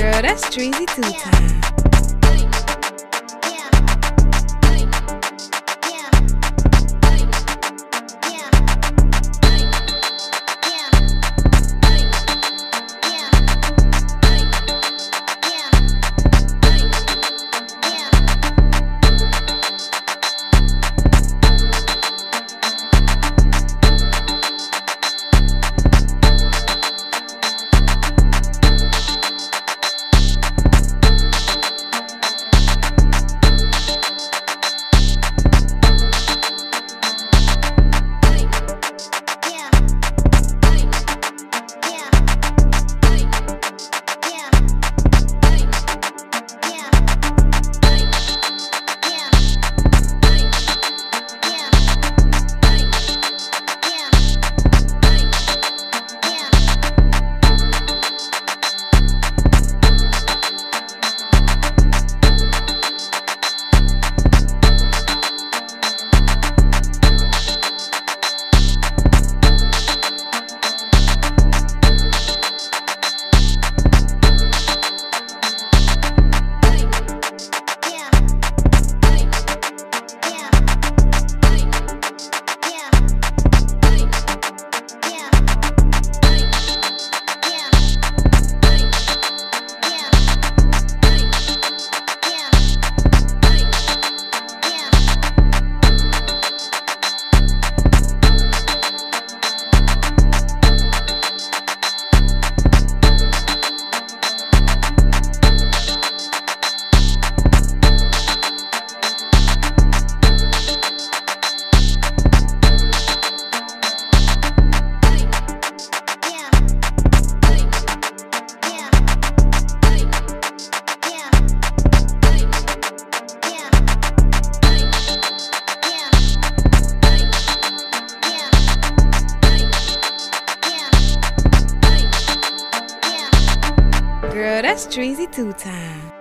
Girl, that's Dreezy two time. Girl, that's Dreezy two time.